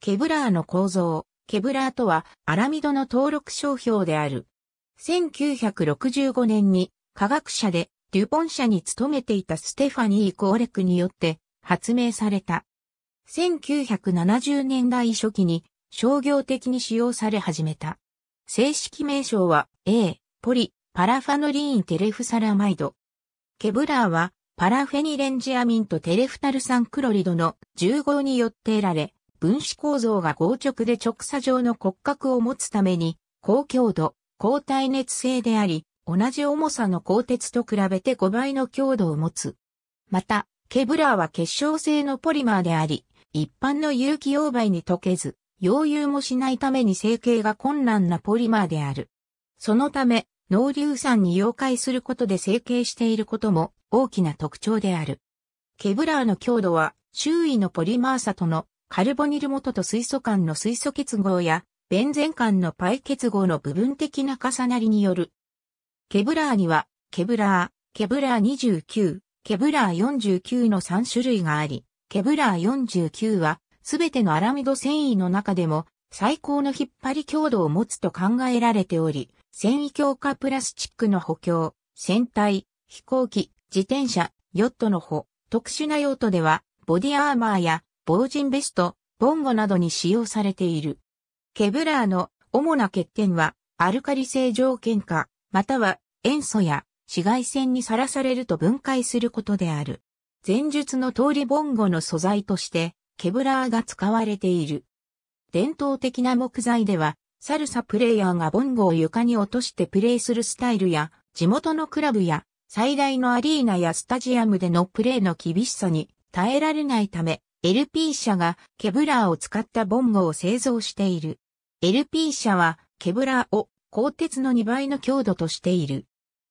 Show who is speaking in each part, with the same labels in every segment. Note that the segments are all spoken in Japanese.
Speaker 1: ケブラーの構造。ケブラーとはアラミドの登録商標である。1965年に科学者でデュポン社に勤めていたステファニー・クオレクによって発明された。1970年代初期に商業的に使用され始めた。正式名称は A、ポリ、パラフェニレンテレフタルアミド。ケブラーはパラフェニレンジアミンとテレフタル酸クロリドの重合によって得られ、分子構造が合直で直差状の骨格を持つために、高強度、高耐熱性であり、同じ重さの鋼鉄と比べて5倍の強度を持つ。また、ケブラーは結晶性のポリマーであり、一般の有機溶媒に溶けず、溶融もしないために成形が困難なポリマーである。そのため、濃硫酸に溶解することで成形していることも大きな特徴である。ケブラーの強度は周囲のポリマー鎖とのカルボニル基と水素間の水素結合やベンゼン間のパイ結合の部分的な重なりによる。ケブラーにはケブラー、ケブラー29、ケブラー49の3種類があり、ケブラー49はすべてのアラミド繊維の中でも最高の引っ張り強度を持つと考えられており、繊維強化プラスチックの補強、船体、飛行機、自転車、ヨットの帆、特殊な用途では、ボディアーマーや防刃ベスト、ボンゴなどに使用されている。ケブラーの主な欠点は、アルカリ性条件下、または塩素や紫外線にさらされると分解することである。前述の通りボンゴの素材として、ケブラーが使われている。伝統的な木材では、サルサプレイヤーがボンゴを床に落としてプレイするスタイルや、地元のクラブや最大のアリーナやスタジアムでのプレイの厳しさに耐えられないため、LP 社がケブラーを使ったボンゴを製造している。LP 社はケブラーを鋼鉄の2倍の強度としている。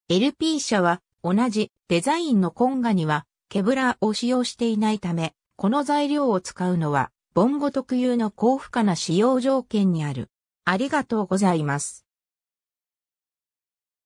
Speaker 1: LP 社は同じデザインのコンガにはケブラーを使用していないため、この材料を使うのはボンゴ特有の高負荷な使用条件にある。ありがとうございます。